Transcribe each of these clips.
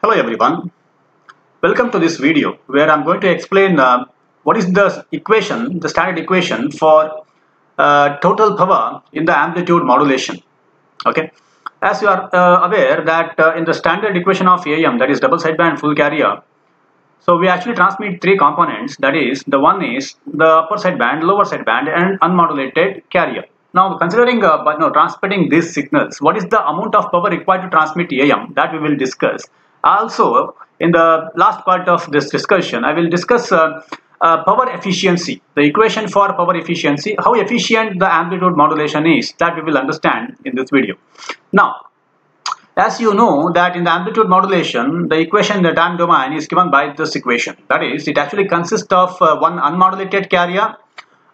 Hello everyone. Welcome to this video where I'm going to explain uh, what is the equation, the standard equation for uh, total power in the amplitude modulation. Okay. As you are uh, aware that uh, in the standard equation of AM that is double sideband full carrier so we actually transmit three components that is the one is the upper sideband, lower sideband and unmodulated carrier. Now considering uh, but no, transmitting these signals, what is the amount of power required to transmit AM that we will discuss. Also in the last part of this discussion I will discuss uh, uh, power efficiency, the equation for power efficiency, how efficient the amplitude modulation is that we will understand in this video. Now as you know that in the amplitude modulation, the equation in the time domain is given by this equation. That is, it actually consists of uh, one unmodulated carrier,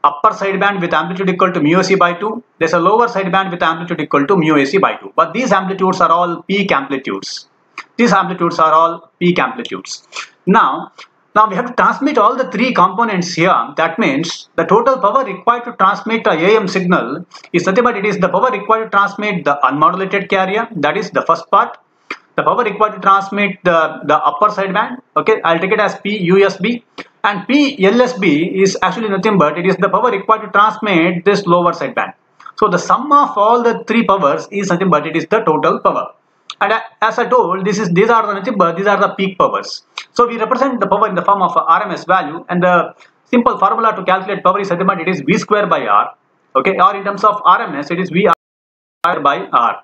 upper sideband with amplitude equal to mu AC by 2. There's a lower sideband with amplitude equal to mu AC by 2. But these amplitudes are all peak amplitudes. These amplitudes are all peak amplitudes. Now, now we have to transmit all the three components here. That means the total power required to transmit a AM signal is nothing but it is the power required to transmit the unmodulated carrier. That is the first part. The power required to transmit the, the upper sideband. Okay, I'll take it as PUSB. And PLSB is actually nothing but it is the power required to transmit this lower sideband. So the sum of all the three powers is nothing but it is the total power. And as I told, this is these are the these are the peak powers. So we represent the power in the form of RMS value and the simple formula to calculate power is but it is V square by R. Okay, or in terms of RMS it is V R by R.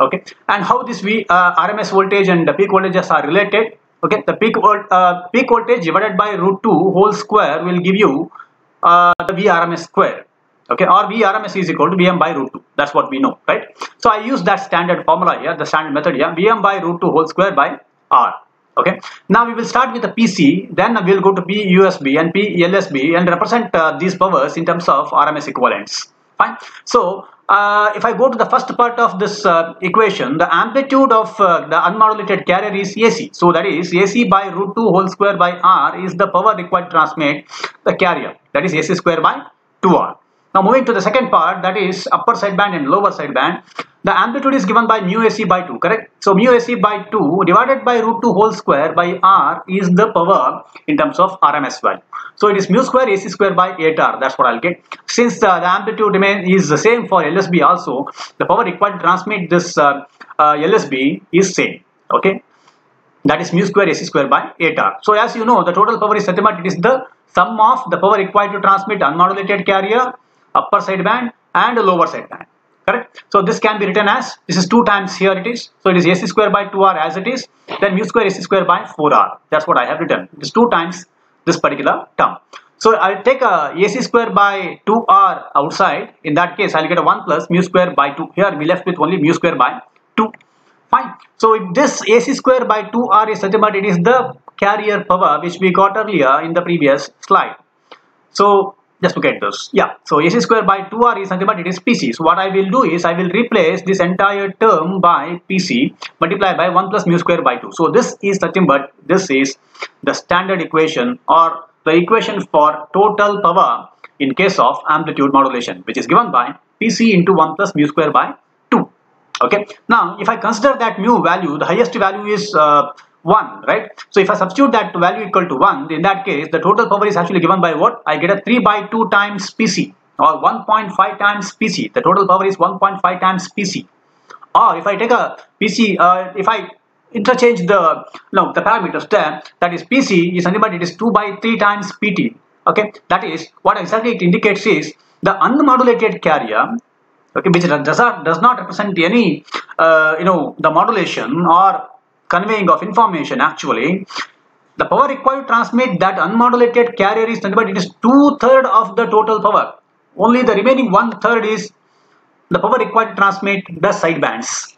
Okay, and how this V uh, RMS voltage and the peak voltages are related. Okay, the peak uh, peak voltage divided by root 2 whole square will give you uh, the VRMS square okay or vrms is equal to vm by root 2 that's what we know right so i use that standard formula here the standard method here vm by root 2 whole square by r okay now we will start with the pc then we'll go to pusb and plsb and represent uh, these powers in terms of rms equivalents fine so uh, if I go to the first part of this uh, equation, the amplitude of uh, the unmodulated carrier is AC. So that is AC by root 2 whole square by R is the power required to transmit the carrier. That is AC square by 2R. Now moving to the second part that is upper sideband and lower sideband. The amplitude is given by mu AC by 2 correct. So mu AC by 2 divided by root 2 whole square by R is the power in terms of RMS value. So it is mu square AC square by 8R that's what I'll get. Since uh, the amplitude remain is the same for LSB also the power required to transmit this uh, uh, LSB is same okay. That is mu square AC square by 8R. So as you know the total power is nothing it is the sum of the power required to transmit unmodulated carrier upper sideband and lower sideband correct? So this can be written as this is 2 times here it is. So it is ac square by 2r as it is then mu square ac square by 4r that's what i have written. It is 2 times this particular term. So i'll take a ac square by 2r outside. In that case i'll get a 1 plus mu square by 2 here we left with only mu square by 2 fine. So if this ac square by 2r is nothing but it is the carrier power which we got earlier in the previous slide. So just look at this. Yeah. So ac square by 2r is nothing but it is pc so what i will do is i will replace this entire term by pc multiplied by 1 plus mu square by 2 so this is nothing but this is the standard equation or the equation for total power in case of amplitude modulation which is given by pc into 1 plus mu square by 2 okay. Now if i consider that mu value the highest value is uh, 1 right? So if i substitute that value equal to 1 in that case the total power is actually given by what? I get a 3 by 2 times pc or 1.5 times pc the total power is 1.5 times pc or if i take a pc uh, if i interchange the no the parameters there that is pc is nothing but it is 2 by 3 times pt okay? That is what exactly it indicates is the unmodulated carrier okay which does not does not represent any uh, you know the modulation or conveying of information actually. The power required to transmit that unmodulated carrier is nothing but it is two-third of the total power. Only the remaining one-third is the power required to transmit the sidebands.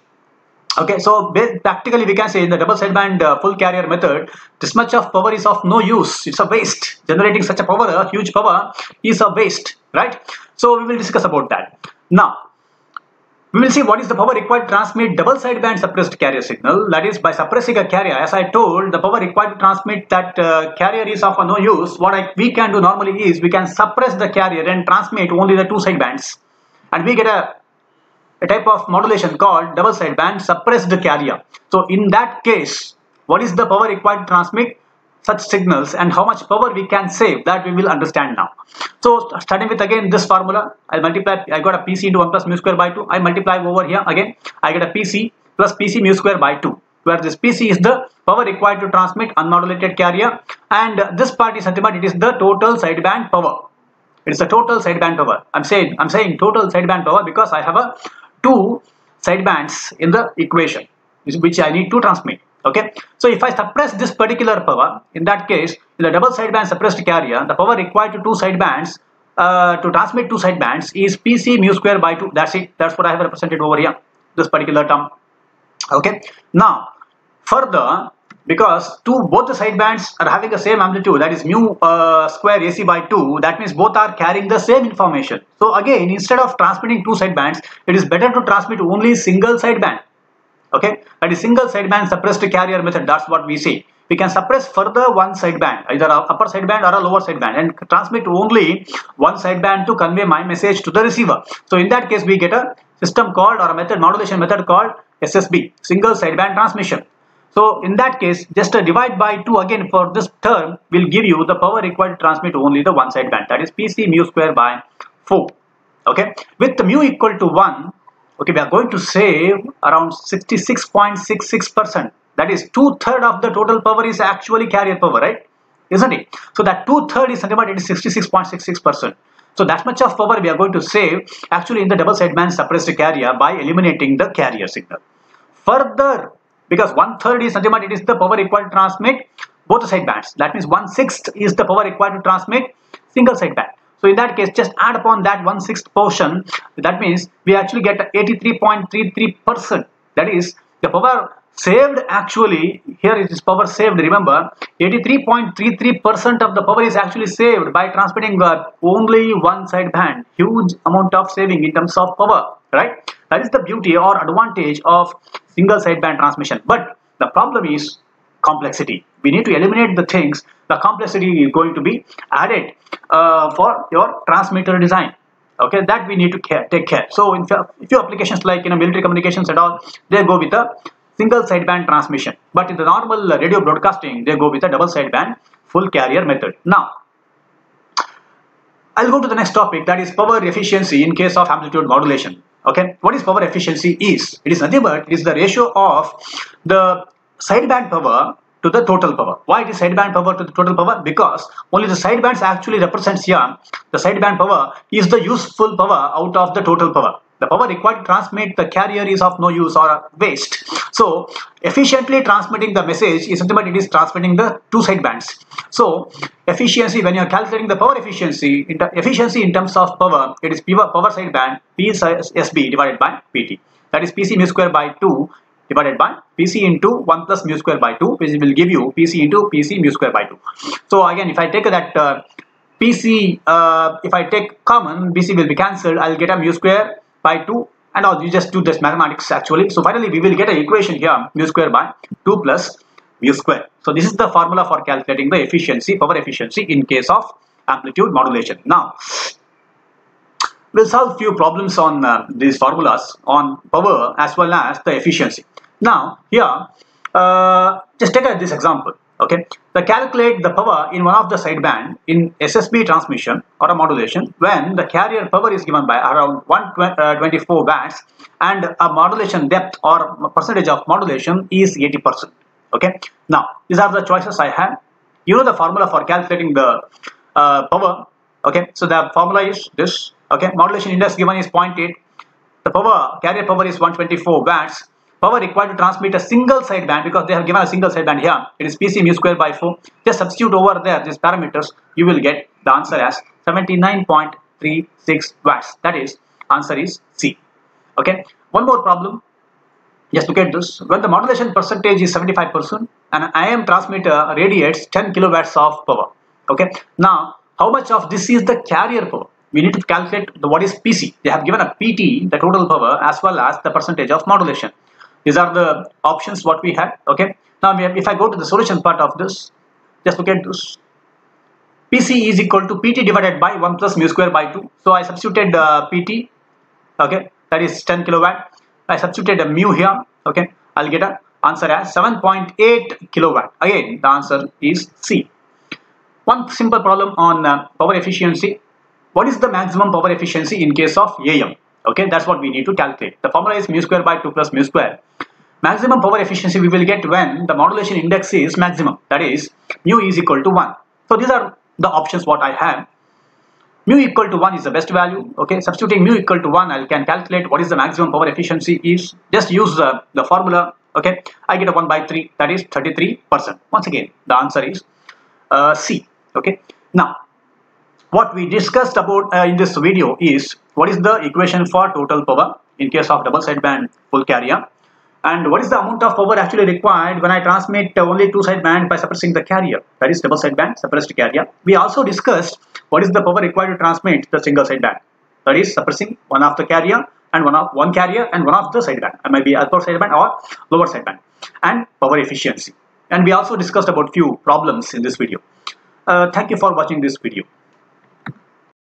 Okay so practically we can say in the double sideband uh, full carrier method this much of power is of no use it's a waste. Generating such a power a huge power is a waste right? So we will discuss about that. Now we will see what is the power required to transmit double sideband suppressed carrier signal. That is by suppressing a carrier. As I told, the power required to transmit that uh, carrier is of no use. What I, we can do normally is we can suppress the carrier and transmit only the two sidebands. And we get a, a type of modulation called double sideband suppressed carrier. So in that case, what is the power required to transmit such signals and how much power we can save that we will understand now. So starting with again this formula, I multiply, I got a PC into 1 plus mu square by 2, I multiply over here again, I get a PC plus PC mu square by 2 where this PC is the power required to transmit unmodulated carrier and this part is but it is the total sideband power. It is the total sideband power. I'm saying I'm saying total sideband power because I have a two sidebands in the equation which I need to transmit okay? So if i suppress this particular power in that case the double sideband suppressed carrier the power required to two sidebands uh, to transmit two sidebands is pc mu square by 2 that's it. That's what i have represented over here this particular term. Okay? Now further because two both the sidebands are having the same amplitude that is mu uh, square AC by 2 that means both are carrying the same information. So again instead of transmitting two sidebands it is better to transmit only single sideband okay? That is single sideband suppressed carrier method that's what we see. We can suppress further one sideband either upper sideband or a lower sideband and transmit only one sideband to convey my message to the receiver. So in that case we get a system called or a method modulation method called SSB single sideband transmission. So in that case just a divide by 2 again for this term will give you the power required to transmit only the one sideband. That is PC mu square by 4 okay? With the mu equal to 1 okay we are going to save around 66.66 percent. That is two-third of the total power is actually carrier power right? Isn't it? So that two-third is about it is 66.66 percent. So that much of power we are going to save actually in the double sideband suppressed carrier by eliminating the carrier signal. Further because one-third is about it is the power required to transmit both sidebands. That means one-sixth is the power required to transmit single sideband so in that case, just add upon that one sixth portion. That means we actually get 83.33%. That is the power saved actually here it is power saved remember 83.33% of the power is actually saved by transmitting uh, only one sideband huge amount of saving in terms of power right that is the beauty or advantage of single sideband transmission but the problem is complexity. We need to eliminate the things, the complexity is going to be added uh, for your transmitter design. Okay, that we need to care, take care. So in few applications like you know military communications and all, they go with a single sideband transmission. But in the normal radio broadcasting, they go with a double sideband full carrier method. Now, I'll go to the next topic that is power efficiency in case of amplitude modulation. Okay, what is power efficiency is? It is nothing but it is the ratio of the sideband power to the total power. Why it is sideband power to the total power? Because only the sidebands actually represents here. The sideband power is the useful power out of the total power. The power required to transmit the carrier is of no use or waste. So efficiently transmitting the message is something but it is transmitting the two sidebands. So efficiency when you are calculating the power efficiency, in efficiency in terms of power, it is power, sideband PSB divided by PT. That is PC mu square by 2 divided by PC into 1 plus mu square by 2 which will give you PC into PC mu square by 2. So again if I take that uh, PC uh, if I take common PC will be cancelled I'll get a mu square by 2 and all you just do this mathematics actually. So finally we will get an equation here mu square by 2 plus mu square. So this is the formula for calculating the efficiency power efficiency in case of amplitude modulation. Now we'll solve few problems on uh, these formulas on power as well as the efficiency. Now, here, uh, just take this example. Okay, the calculate the power in one of the sideband in SSB transmission or a modulation when the carrier power is given by around 124 uh, watts and a modulation depth or percentage of modulation is 80%. Okay, now these are the choices I have. You know the formula for calculating the uh, power. Okay, so the formula is this. Okay, modulation index given is 0.8. The power carrier power is 124 watts power required to transmit a single sideband because they have given a single sideband here. It is pc mu square by 4 just substitute over there these parameters you will get the answer as 79.36 watts. That is answer is c. Okay? One more problem. Just look at this. When the modulation percentage is 75 percent and AM transmitter radiates 10 kilowatts of power. Okay? Now how much of this is the carrier power? We need to calculate the, what is PC. They have given a PT, the total power, as well as the percentage of modulation. These are the options what we have. Okay. Now, if I go to the solution part of this, just look at this. PC is equal to PT divided by 1 plus mu square by 2. So, I substituted uh, PT. Okay. That is 10 kilowatt. I substituted a mu here. Okay. I'll get a answer as 7.8 kilowatt. Again, the answer is C. One simple problem on uh, power efficiency. What is the maximum power efficiency in case of AM? Okay, that's what we need to calculate. The formula is mu square by 2 plus mu square. Maximum power efficiency we will get when the modulation index is maximum. That is, mu is equal to 1. So these are the options what I have. Mu equal to 1 is the best value. Okay, substituting mu equal to 1, I can calculate what is the maximum power efficiency is. Just use the, the formula. Okay, I get a 1 by 3, that is 33%. Once again, the answer is uh, C. Okay, now what we discussed about uh, in this video is what is the equation for total power in case of double sideband full carrier and what is the amount of power actually required when I transmit only two sideband by suppressing the carrier that is double sideband suppressed carrier. We also discussed what is the power required to transmit the single sideband that is suppressing one of the carrier and one of one carrier and one of the sideband it might be upper sideband or lower sideband and power efficiency and we also discussed about few problems in this video. Uh, thank you for watching this video.